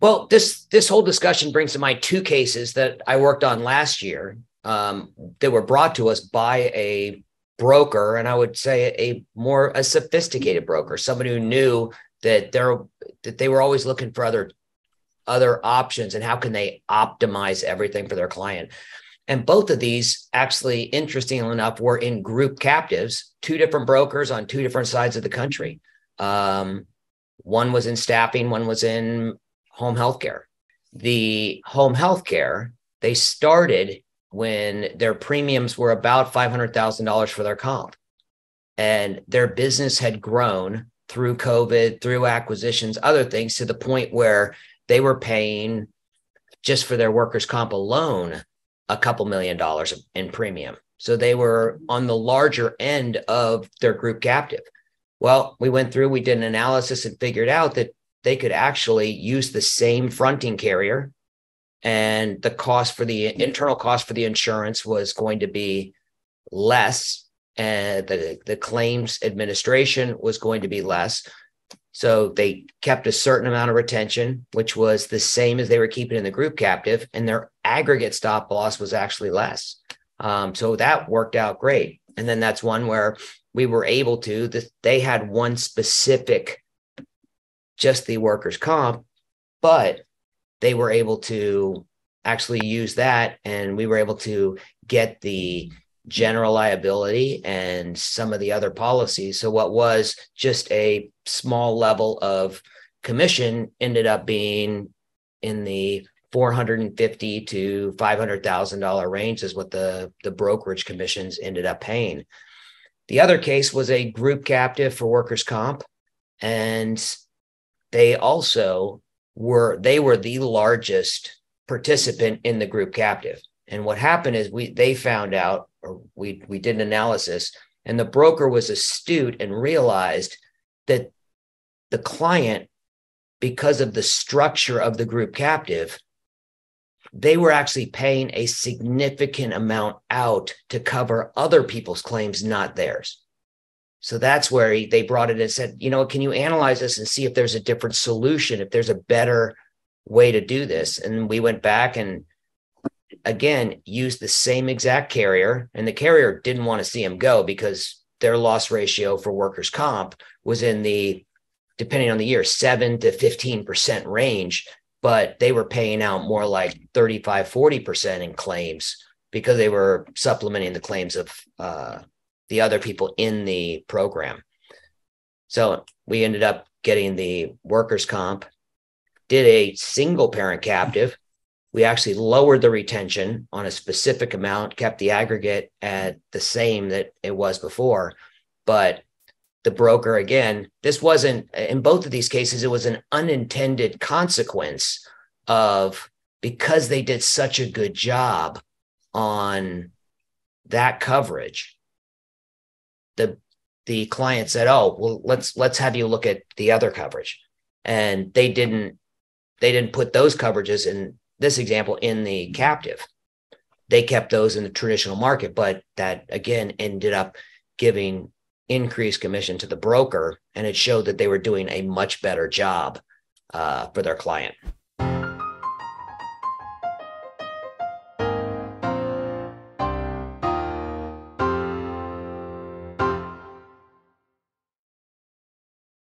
Well, this this whole discussion brings to mind two cases that I worked on last year um, that were brought to us by a broker, and I would say a more a sophisticated broker, somebody who knew that that they were always looking for other other options and how can they optimize everything for their client. And both of these, actually, interestingly enough, were in group captives, two different brokers on two different sides of the country. Um, one was in staffing, one was in home healthcare. The home healthcare, they started when their premiums were about $500,000 for their comp. And their business had grown through COVID, through acquisitions, other things to the point where they were paying just for their workers' comp alone a couple million dollars in premium. So they were on the larger end of their group captive. Well, we went through, we did an analysis and figured out that they could actually use the same fronting carrier and the cost for the internal cost for the insurance was going to be less and the, the claims administration was going to be less. So they kept a certain amount of retention which was the same as they were keeping in the group captive and their aggregate stop loss was actually less. Um, so that worked out great. And then that's one where we were able to the, they had one specific just the workers comp but they were able to actually use that and we were able to get the general liability and some of the other policies. So what was just a small level of commission ended up being in the 450 to 500,000 dollar range is what the the brokerage commissions ended up paying. The other case was a group captive for workers comp and they also were they were the largest participant in the group captive. And what happened is we they found out, or we we did an analysis, and the broker was astute and realized that the client, because of the structure of the group captive, they were actually paying a significant amount out to cover other people's claims, not theirs. So that's where he, they brought it and said, you know, can you analyze this and see if there's a different solution, if there's a better way to do this? And we went back and again used the same exact carrier, and the carrier didn't want to see him go because their loss ratio for workers' comp was in the, depending on the year, seven to 15% range, but they were paying out more like 35, 40% in claims because they were supplementing the claims of uh, the other people in the program. So we ended up getting the workers' comp, did a single parent captive. We actually lowered the retention on a specific amount, kept the aggregate at the same that it was before. But the broker, again, this wasn't, in both of these cases, it was an unintended consequence of because they did such a good job on that coverage the the client said, "Oh, well, let's let's have you look at the other coverage," and they didn't they didn't put those coverages in this example in the captive. They kept those in the traditional market, but that again ended up giving increased commission to the broker, and it showed that they were doing a much better job uh, for their client.